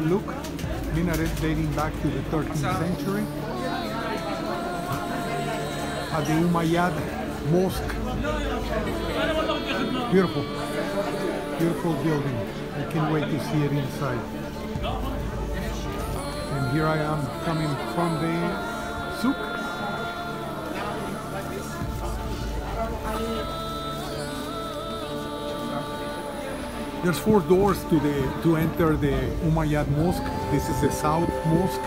look. Minaret dating back to the 13th century. At the Umayyad Mosque. Beautiful. Beautiful building. I can't wait to see it inside. And here I am coming from the souk. There's four doors to the to enter the Umayyad Mosque. This is the South Mosque.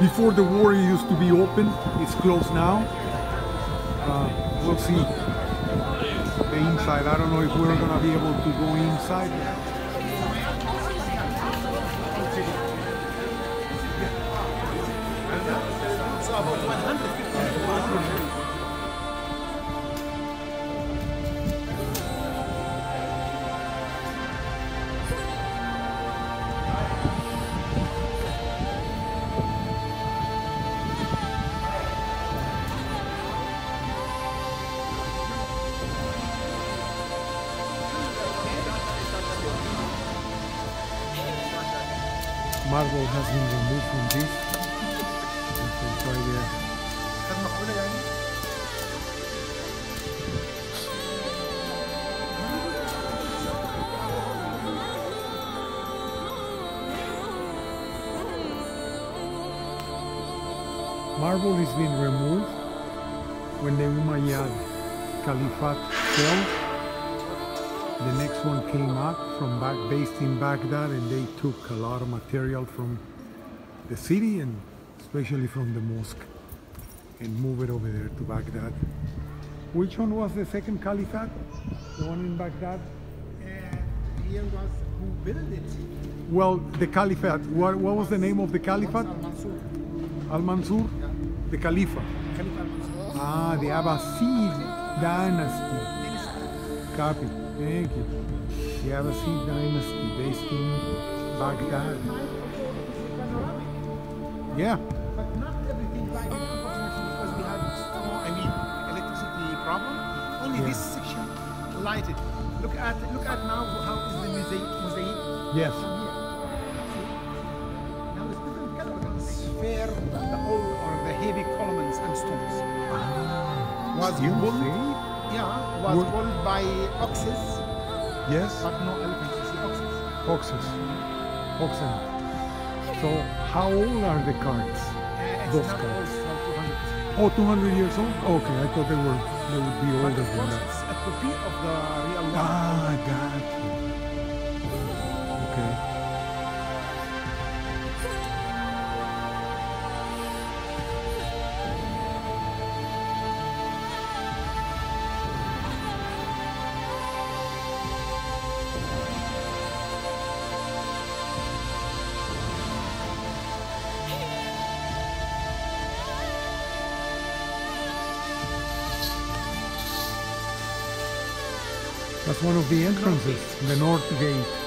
Before the war, it used to be open. It's closed now. Uh, we'll see the inside. I don't know if we're gonna be able to go inside. Marble has been removed from this. It's right there. Marble is being removed when the Umayyad Caliphate fell. The next one came up from back, based in Baghdad, and they took a lot of material from the city and especially from the mosque and move it over there to Baghdad. Which one was the second caliphate? The one in Baghdad? Uh, here was who built it. Well, the caliphate. What, what was the name of the caliphate? Al-Mansur. Al Mansur? The Khalifa. Khalifa al-Mansur. Ah, the Abbasid dynasty. Copy. Thank you. The Abbasid dynasty based in Baghdad. Yeah. But not everything like it, unfortunately, because we had I mean, electricity problem. Only Yeah. this section lighted. Look at look at now how is the mosaic mosaic Yes. Now it's different color because fair the old or the heavy columns and stones. Ah, Was You? Yeah, was Wood. pulled by oxes, Yes. but no elephants. You see oxes. Oxes. Oxen. So, how old are the carts? Uh, Those not cards. old, it's Oh, 200. 200 years old? Okay, I thought they were they would be older than that. it's a copy of the real one. Ah, got you. That's one of the entrances, the north gate.